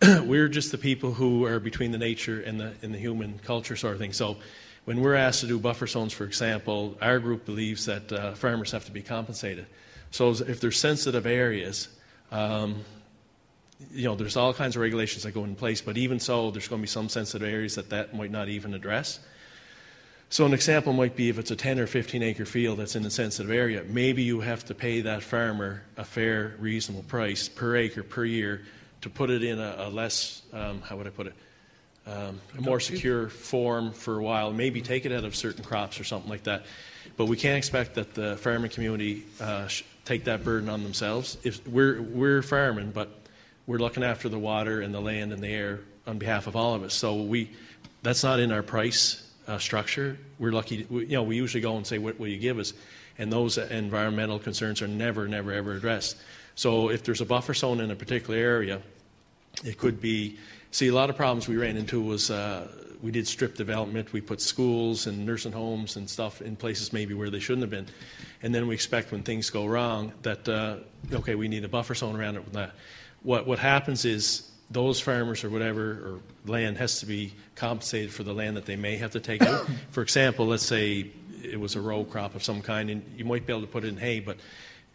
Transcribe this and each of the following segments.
we're just the people who are between the nature and the, and the human culture sort of thing. So when we're asked to do buffer zones, for example, our group believes that uh, farmers have to be compensated. So if there's sensitive areas, um, you know, there's all kinds of regulations that go in place, but even so, there's going to be some sensitive areas that that might not even address. So an example might be if it's a 10 or 15 acre field that's in a sensitive area, maybe you have to pay that farmer a fair, reasonable price per acre per year to put it in a, a less, um, how would I put it, um, a more secure form for a while, maybe take it out of certain crops or something like that. But we can't expect that the farming community uh, take that burden on themselves. If we're, we're farming, but we're looking after the water and the land and the air on behalf of all of us. So we, that's not in our price uh, structure. We're lucky, we, you know, we usually go and say, what will you give us? And those environmental concerns are never, never, ever addressed. So if there's a buffer zone in a particular area, it could be, see, a lot of problems we ran into was uh, we did strip development. We put schools and nursing homes and stuff in places maybe where they shouldn't have been. And then we expect when things go wrong that, uh, okay, we need a buffer zone around it with that. What, what happens is those farmers or whatever, or land has to be compensated for the land that they may have to take out. for example, let's say it was a row crop of some kind, and you might be able to put it in hay, but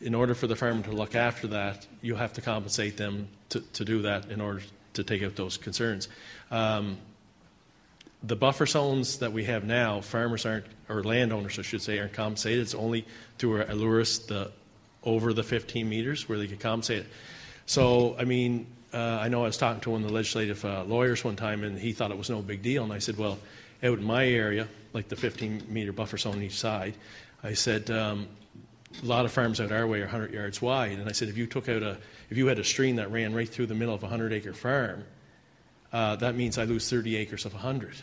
in order for the farmer to look after that, you have to compensate them to, to do that in order to take out those concerns. Um, the buffer zones that we have now, farmers aren't, or landowners, I should say, aren't compensated. It's only through ALURIS the over the 15 meters where they get compensated. So, I mean, uh, I know I was talking to one of the legislative uh, lawyers one time, and he thought it was no big deal. And I said, well, out in my area, like the 15 meter buffer zone on each side, I said, um, a lot of farms out our way are 100 yards wide. And I said, if you took out a, if you had a stream that ran right through the middle of a 100 acre farm, uh, that means I lose 30 acres of 100.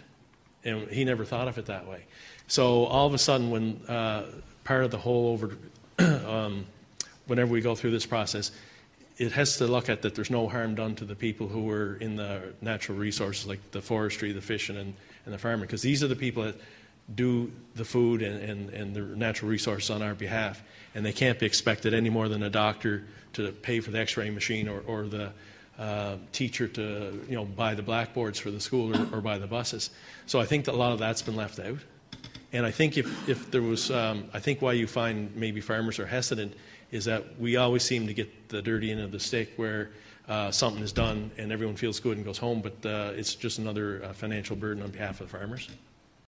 And he never thought of it that way. So all of a sudden, when uh, part of the whole over, um, whenever we go through this process, it has to look at that there's no harm done to the people who are in the natural resources like the forestry, the fishing, and, and the farming, because these are the people that do the food and, and, and the natural resources on our behalf. And they can't be expected any more than a doctor to pay for the x ray machine or, or the uh, teacher to you know, buy the blackboards for the school or, or buy the buses. So I think that a lot of that's been left out. And I think if, if there was, um, I think why you find maybe farmers are hesitant is that we always seem to get the dirty end of the stick where uh, something is done and everyone feels good and goes home, but uh, it's just another uh, financial burden on behalf of the farmers.